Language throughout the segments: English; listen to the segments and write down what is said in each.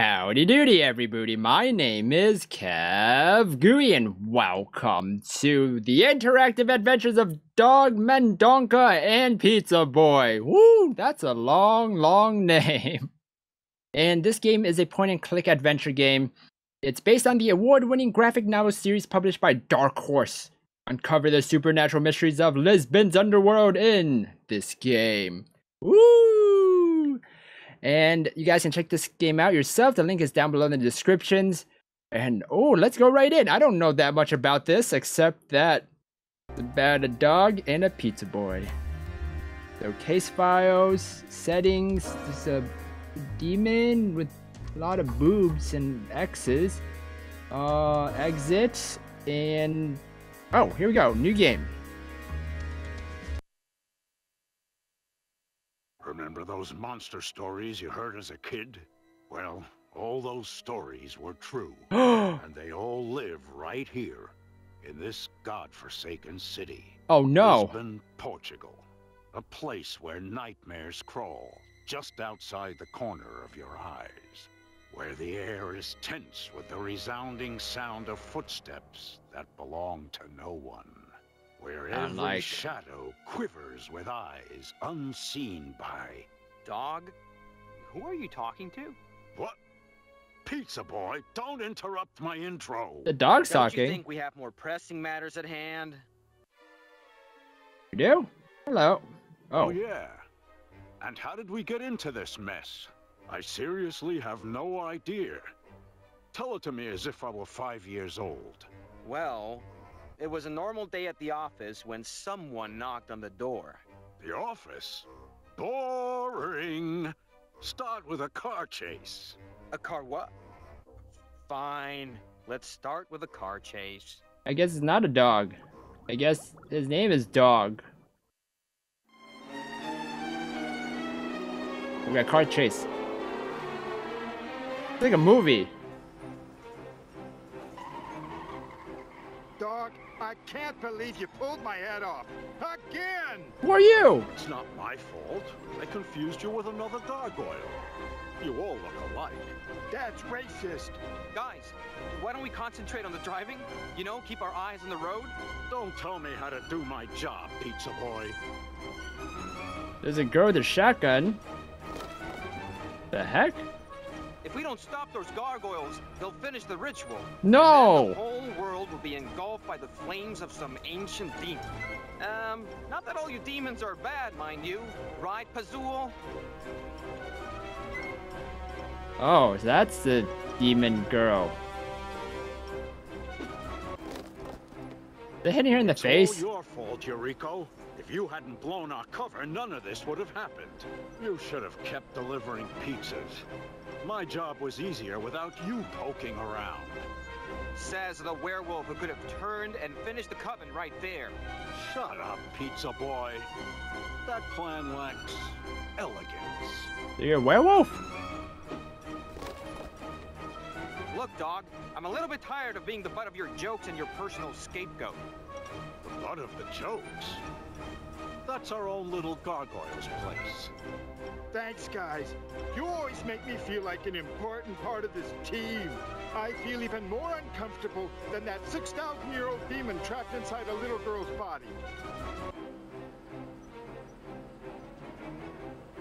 Howdy doody, everybody. My name is Kev Gooey, and welcome to the interactive adventures of Dog Mendonça and Pizza Boy. Woo, that's a long, long name. And this game is a point and click adventure game. It's based on the award winning graphic novel series published by Dark Horse. Uncover the supernatural mysteries of Lisbon's underworld in this game. Woo! And you guys can check this game out yourself. The link is down below in the descriptions. And oh, let's go right in. I don't know that much about this except that about a dog and a pizza boy. So case files, settings, there's a demon with a lot of boobs and X's. Uh, exit and oh, here we go, new game. Those monster stories you heard as a kid? Well, all those stories were true, and they all live right here in this godforsaken city. oh no. Lisbon, Portugal. A place where nightmares crawl just outside the corner of your eyes. Where the air is tense with the resounding sound of footsteps that belong to no one. Where every like- shadow quivers with eyes unseen by. Dog? Who are you talking to? What? Pizza boy, don't interrupt my intro. The dog's Don't you think we have more pressing matters at hand? You do? Hello. Oh. oh, yeah. And how did we get into this mess? I seriously have no idea. Tell it to me as if I were five years old. Well, it was a normal day at the office when someone knocked on the door. The office? Boring. Start with a car chase. A car what? Fine. Let's start with a car chase. I guess it's not a dog. I guess his name is Dog. We got car chase. It's like a movie. Dog, I can't believe you pulled my head off. Again! Who are you? It's not my fault. I confused you with another gargoyle. You all look alike. That's racist. Guys, why don't we concentrate on the driving? You know, keep our eyes on the road? Don't tell me how to do my job, pizza boy. There's a girl with a shotgun. The heck? If we don't stop those gargoyles, they'll finish the ritual. No! The whole world will be engulfed by the flames of some ancient demon. Um, not that all you demons are bad, mind you. Right, Pazul? Oh, that's the demon girl. They hitting her in the It's face? all your fault, Eurico. If you hadn't blown our cover, none of this would have happened. You should have kept delivering pizzas. My job was easier without you poking around. Says the werewolf who could have turned and finished the coven right there. Shut up, pizza boy. That plan lacks elegance. So you're a werewolf? Look, dog, I'm a little bit tired of being the butt of your jokes and your personal scapegoat. The butt of the jokes. That's our own little gargoyle's place. Thanks, guys. You always make me feel like an important part of this team. I feel even more uncomfortable than that 6,000 year old demon trapped inside a little girl's body.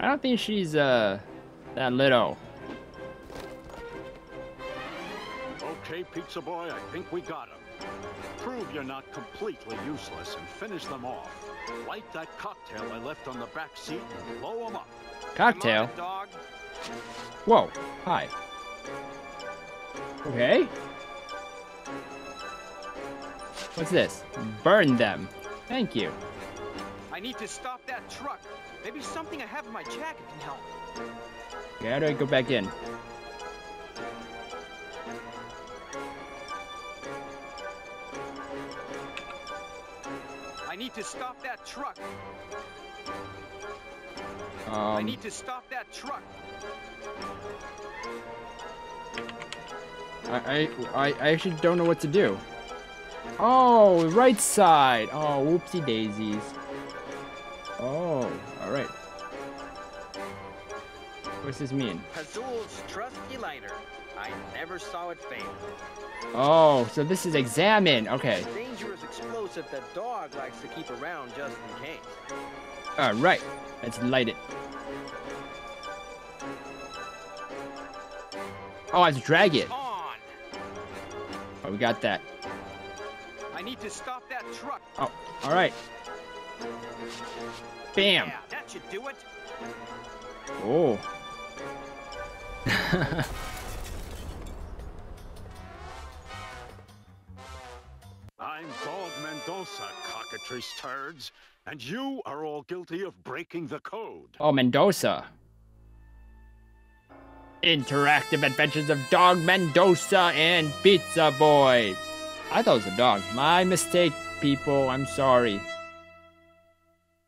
I don't think she's, uh, that little. Okay, pizza boy, I think we got him. Prove you're not completely useless and finish them off. Light that cocktail I left on the back seat and blow them up. Cocktail? On. Whoa, hi. Okay. What's this? Burn them. Thank you. I need to stop that truck. Maybe something I have in my jacket can help. Okay, how do I go back in? Need to stop that truck. I Um, need to stop that truck. I, I, I actually don't know what to do. Oh, right side. Oh, whoopsie daisies. Oh, alright. What's this mean? Pazul's trusty lighter. I never saw it fail. Oh, so this is examine. Okay. Dangerous explosive that dog likes to keep around just in case. All right. Let's light it. Oh, I have to drag it. On! Oh, we got that. I need to stop that truck. Oh, all right. Bam. Yeah, that should do it. Oh. I'm Dog Mendonça, cockatrice turds, and you are all guilty of breaking the code. oh, Mendoza. Interactive Adventures of Dog Mendoza and Pizza Boy. I thought it was a dog. My mistake, people. I'm sorry.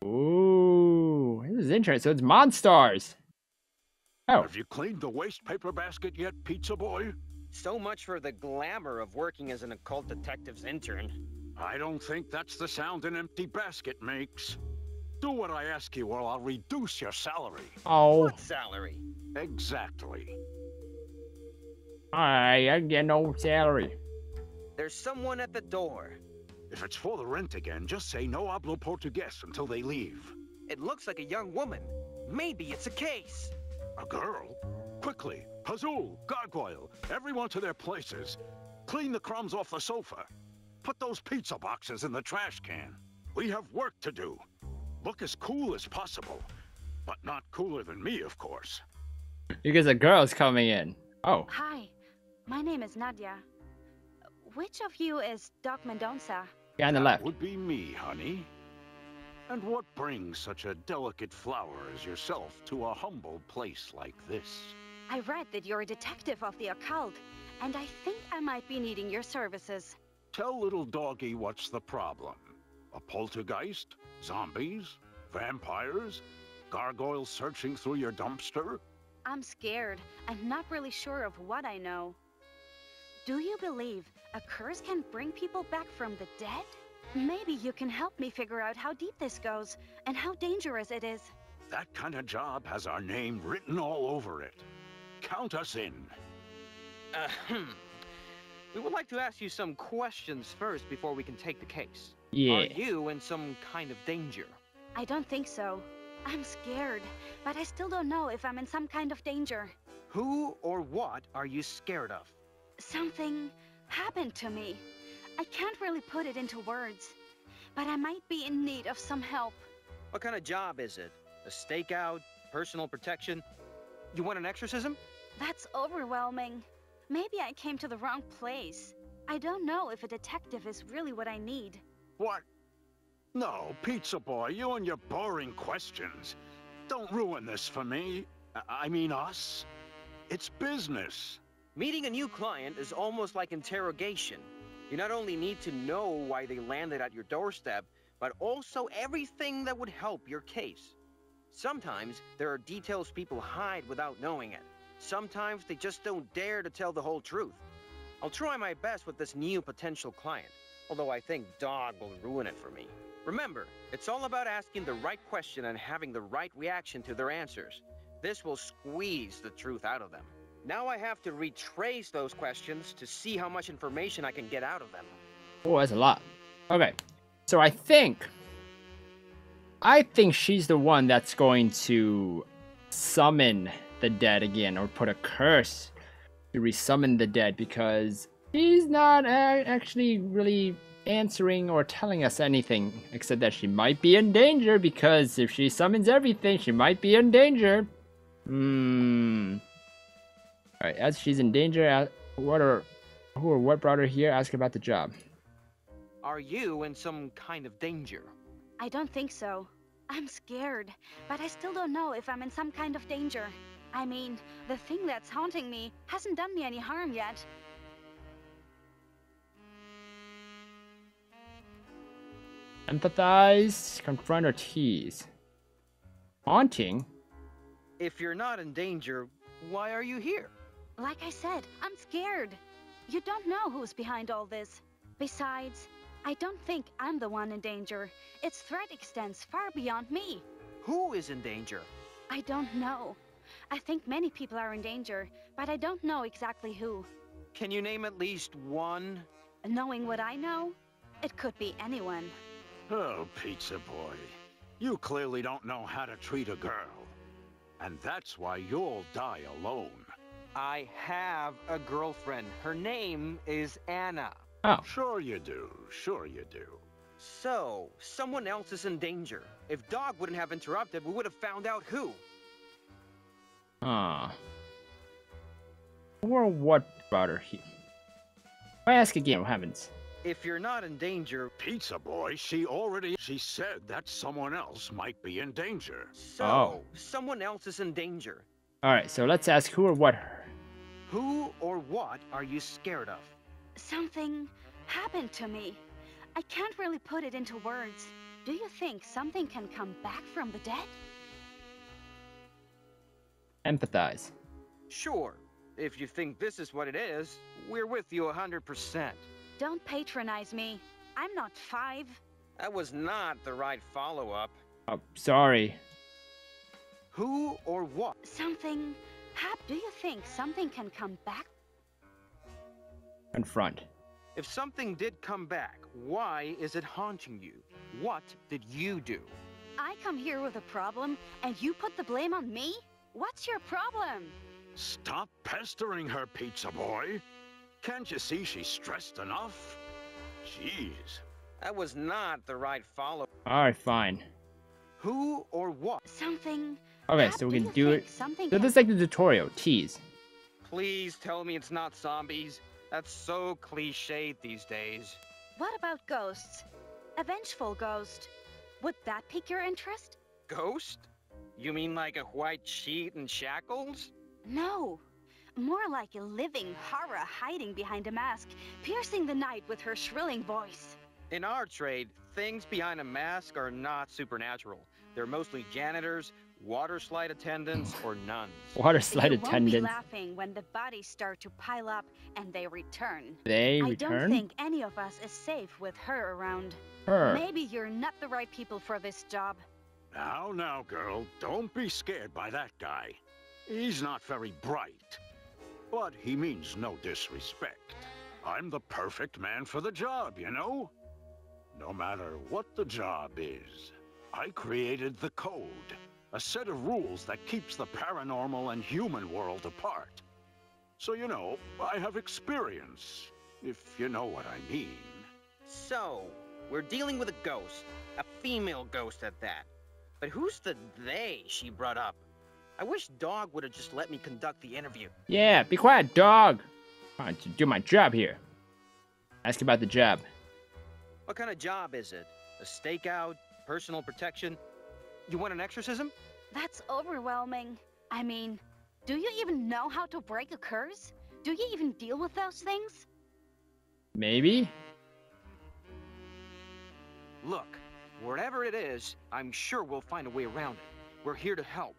Ooh, this is interesting. So it's Monstars. Oh, Have you cleaned the waste paper basket yet, Pizza Boy? So much for the glamour of working as an occult detective's intern. I don't think that's the sound an empty basket makes. Do what I ask you, or I'll reduce your salary. oh, What salary? Exactly. I, I get no salary. There's someone at the door. If it's for the rent again, just say no hablo portugués until they leave. It looks like a young woman. Maybe it's a case. A girl? Quickly, Pazul, Gargoyle, everyone to their places. Clean the crumbs off the sofa. Put those pizza boxes in the trash can. We have work to do. Look as cool as possible. But not cooler than me, of course. Because a girl's coming in. Oh, Hi, my name is Nadia. Which of you is Dog Mendonça? guy on the That left. would be me, honey. And what brings such a delicate flower as yourself to a humble place like this? I read that you're a detective of the occult, and I think I might be needing your services. Tell little doggy what's the problem. A poltergeist? Zombies? Vampires? Gargoyles searching through your dumpster? I'm scared and not really sure of what I know. Do you believe a curse can bring people back from the dead? Maybe you can help me figure out how deep this goes and how dangerous it is. That kind of job has our name written all over it. Count us in. Ahem. We would like to ask you some questions first before we can take the case. Yeah. Are you in some kind of danger? I don't think so. I'm scared, but I still don't know if I'm in some kind of danger. Who or what are you scared of? Something happened to me. I can't really put it into words, but I might be in need of some help. What kind of job is it? A stakeout? Personal protection? You want an exorcism? That's overwhelming. Maybe I came to the wrong place. I don't know if a detective is really what I need. What? No, Pizza Boy, you and your boring questions. Don't ruin this for me. I- I mean us. It's business. Meeting a new client is almost like interrogation. You not only need to know why they landed at your doorstep, but also everything that would help your case. Sometimes there are details people hide without knowing it. Sometimes they just don't dare to tell the whole truth. I'll try my best with this new potential client, although I think Dog will ruin it for me. Remember, it's all about asking the right question and having the right reaction to their answers. This will squeeze the truth out of them. Now I have to retrace those questions to see how much information I can get out of them. Oh, that's a lot. Okay. So I think I think she's the one that's going to summon the dead again or put a curse to resummon the dead because she's not a- actually really answering or telling us anything except that she might be in danger because if she summons everything, she might be in danger. Hmm. All right, as she's in danger, what are who or what brought her here? Ask about the job. Are you in some kind of danger? I don't think so. I'm scared, but I still don't know if I'm in some kind of danger. I mean, the thing that's haunting me hasn't done me any harm yet. Empathize, confront, or tease. Haunting? If you're not in danger, why are you here? Like I said, I'm scared. You don't know who's behind all this. Besides, I don't think I'm the one in danger. Its threat extends far beyond me. Who is in danger? I don't know. I think many people are in danger, but I don't know exactly who. Can you name at least one? Knowing what I know, it could be anyone. Oh, Pizza Boy. You clearly don't know how to treat a girl. And that's why you'll die alone. I have a girlfriend. Her name is Anna. Oh, Sure you do, sure you do. So, someone else is in danger. If Dog wouldn't have interrupted, we would have found out who. Ah. Who or what about her here? I ask again, what happens? If you're not in danger, Pizza Boy, she already... She said that someone else might be in danger. so Oh. someone else is in danger. Alright, so let's ask who or what her. Who or what are you scared of? Something happened to me. I can't really put it into words. Do you think something can come back from the dead? Empathize. Sure. If you think this is what it is, we're with you 100%. Don't patronize me. I'm not five. That was not the right follow-up. Oh, sorry. Who or what? Something hap- Do you think something can come back? Confront. If something did come back, why is it haunting you? What did you do? I come here with a problem and you put the blame on me? What's your problem? Stop pestering her, Pizza Boy. Can't you see she's stressed enough? Jeez. That was not the right follow. Alright, fine. Who or what? Something. Okay, so we can do it. Something So can- this is like the tutorial, tease. Please tell me it's not zombies. That's so cliched these days. What about ghosts? A vengeful ghost. Would that pique your interest? Ghost? You mean like a white sheet and shackles? No. More like a living horror hiding behind a mask, piercing the night with her shrilling voice. In our trade, things behind a mask are not supernatural. They're mostly janitors, water slide attendants, or nuns. Water slide you won't be attendants. laughing when the bodies start to pile up and they return. They I return? don't think any of us is safe with her around. Her. Maybe you're not the right people for this job. Now, now, girl, don't be scared by that guy. He's not very bright. But he means no disrespect. I'm the perfect man for the job, you know? No matter what the job is, I created the code. A set of rules that keeps the paranormal and human world apart. So, you know, I have experience, if you know what I mean. So, we're dealing with a ghost. A female ghost at that. But who's the they she brought up? I wish Dog would have just let me conduct the interview. Yeah, be quiet, dog. I'm Trying to do my job here. Ask about the job. What kind of job is it? A stakeout? Personal protection? You want an exorcism? That's overwhelming. I mean, do you even know how to break a curse? Do you even deal with those things? Maybe? Look, wherever it is, I'm sure we'll find a way around it. We're here to help.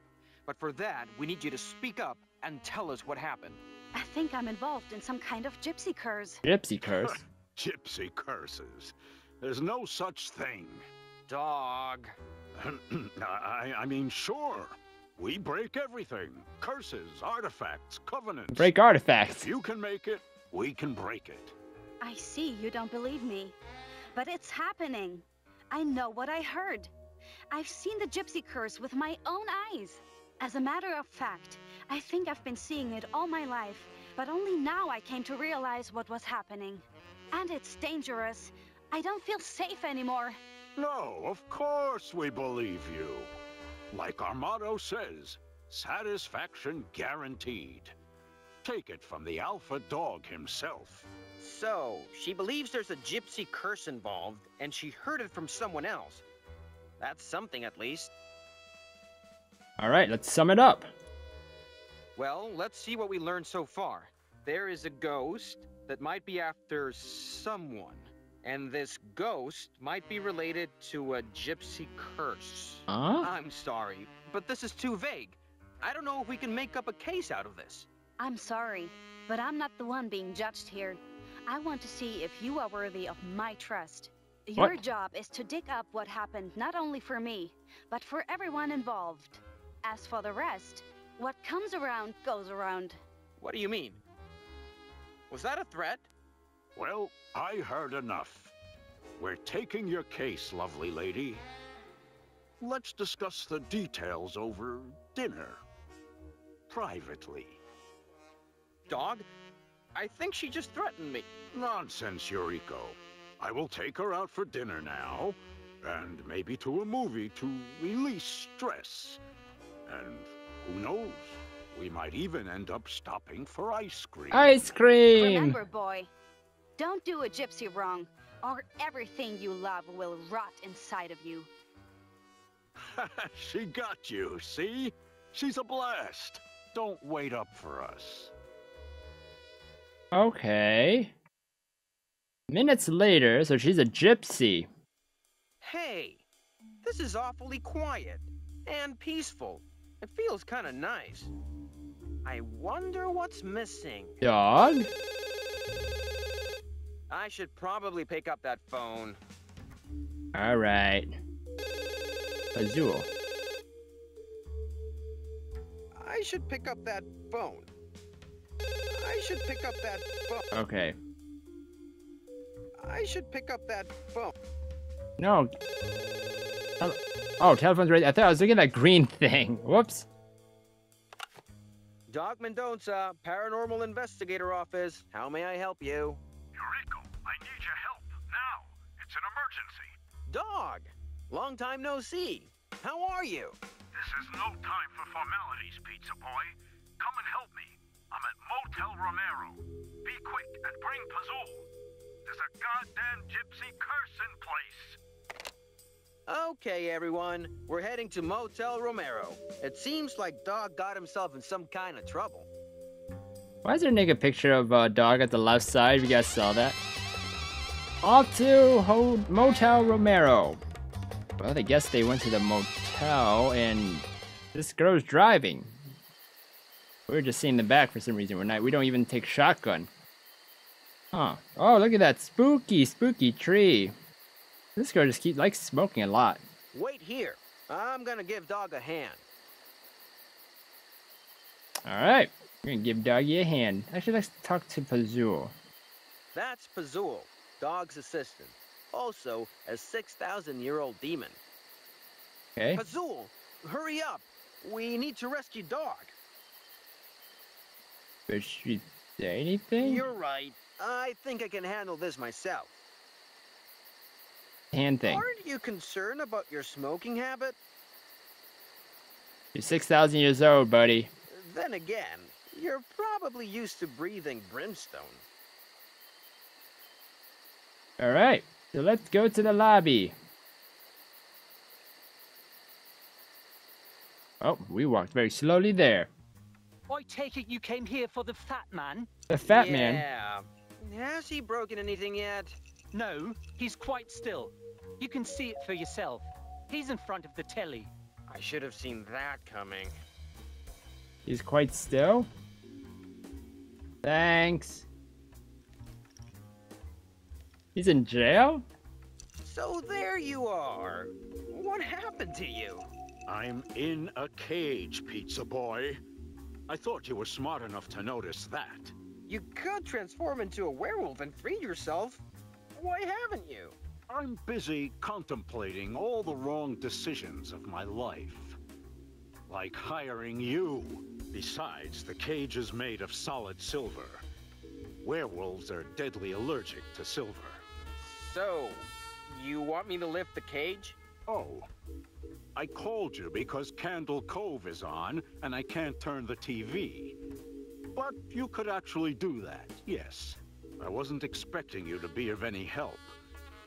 But for that, we need you to speak up and tell us what happened. I think I'm involved in some kind of gypsy curse. Gypsy curse. Gypsy curses. There's no such thing. Dog. I, I mean, sure. We break everything. Curses, artifacts, covenants. Break artifacts. If you can make it, we can break it. I see you don't believe me. But it's happening. I know what I heard. I've seen the gypsy curse with my own eyes. As a matter of fact, I think I've been seeing it all my life, but only now I came to realize what was happening. And it's dangerous. I don't feel safe anymore. No, of course we believe you. Like our motto says, satisfaction guaranteed. Take it from the alpha dog himself. So, she believes there's a gypsy curse involved, and she heard it from someone else. That's something, at least. Alright, let's sum it up. Well, let's see what we learned so far. There is a ghost that might be after someone. And this ghost might be related to a gypsy curse. Huh? I'm sorry, but this is too vague. I don't know if we can make up a case out of this. I'm sorry, but I'm not the one being judged here. I want to see if you are worthy of my trust. Your What? job is to dig up what happened not only for me, but for everyone involved. As for the rest, What comes around goes around. What do you mean? Was that a threat? Well, I heard enough. We're taking your case, lovely lady. Let's discuss the details over dinner. Privately. Dog? I think she just threatened me. Nonsense, Eurico. I will take her out for dinner now, and maybe to a movie to release stress. And who knows? We might even end up stopping for ice cream. Ice cream! Remember, boy, don't do a gypsy wrong, or everything you love will rot inside of you. she got you, see? She's a blast. Don't wait up for us. Okay. Minutes later, so she's a gypsy. Hey, this is awfully quiet and peaceful. It feels kind of nice. I wonder what's missing. Dog? I should probably pick up that phone. Alright. Azul. I should pick up that phone. I should pick up that phone. Okay. I should pick up that phone. No. Oh, telephone's ready. I thought I was looking at that green thing. Whoops. Dog Mendonça, Paranormal Investigator Office. How may I help you? Eurico, I need your help now. It's an emergency. Dog! Long time no see. How are you? This is no time for formalities, Pizza Boy. Come and help me. I'm at Motel Romero. Be quick and bring Pazul. There's a goddamn gypsy curse in place. Okay, everyone. We're heading to Motel Romero. It seems like Dog got himself in some kind of trouble. Why is there a naked picture of a dog at the left side? You guys saw that? Off to Ho- Motel Romero. Well, I guess they went to the motel and this girl's driving. We're just seeing the back for some reason. We're not. We don't even take shotgun. Huh. Oh, look at that spooky, spooky tree. This girl just keeps likes smoking a lot. Wait here. I'm gonna give Dog a hand. All right, we're gonna give Doggy a hand. Actually, let's talk to Pazul. That's Pazul, Dog's assistant. Also, a 6,000 year old demon. Okay. Pazul, hurry up. We need to rescue Dog. Did she say anything? You're right. I think I can handle this myself. hand thing. Aren't you concerned about your smoking habit? You're 6,000 years old, buddy. Then again, you're probably used to breathing brimstone. Alright, so let's go to the lobby. Oh, we walked very slowly there. I take it you came here for the fat man? The fat man. yeah. Has he broken anything yet? No, he's quite still. You can see it for yourself. He's in front of the telly. I should have seen that coming. He's quite still. Thanks. He's in jail? So there you are. What happened to you? I'm in a cage, Pizza Boy. I thought you were smart enough to notice that. You could transform into a werewolf and free yourself. Why haven't you? I'm busy contemplating all the wrong decisions of my life. Like hiring you. Besides, the cage is made of solid silver. Werewolves are deadly allergic to silver. So, you want me to lift the cage? Oh. I called you because Candle Cove is on, and I can't turn the TV. But you could actually do that, yes. I wasn't expecting you to be of any help.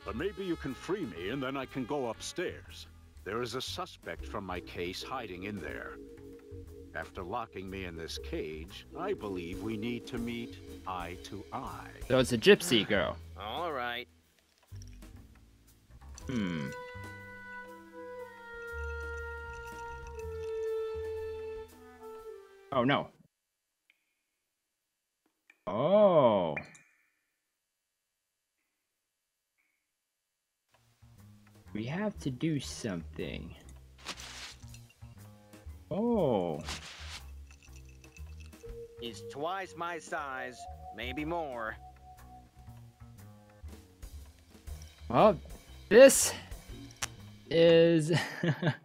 But maybe you can free me, and then I can go upstairs. There is a suspect from my case hiding in there. After locking me in this cage, I believe we need to meet eye to eye. So it's a gypsy girl. All right. Hmm. Oh no. Oh. We have to do something. Oh. He's twice my size, maybe more. Well, this is.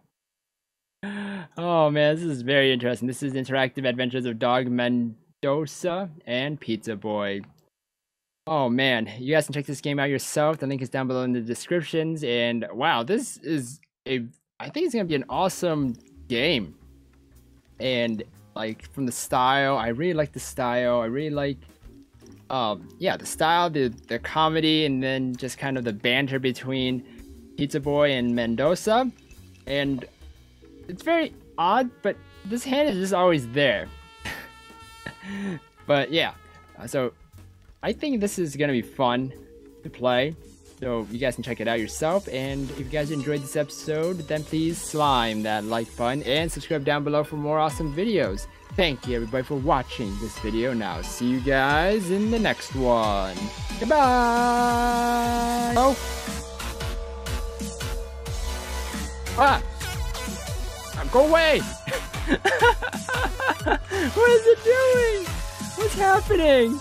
oh man, this is very interesting. This is Interactive Adventures of Dog Mendoza and Pizza Boy. Oh man, you guys can check this game out yourself. The link is down below in the descriptions. And wow, this is a. I think it's gonna be an awesome game. And like from the style, I really like the style. I really like um, yeah, the style, the the comedy, and then just kind of the banter between Pizza Boy and Mendoza, and it's very odd, but this hand is just always there. but yeah, uh, so I think this is gonna be fun to play. So you guys can check it out yourself. And if you guys enjoyed this episode, then please slime that like button and subscribe down below for more awesome videos. Thank you everybody for watching this video. Now see you guys in the next one. Goodbye. Oh. Ah. Go away. what is it doing? What's happening?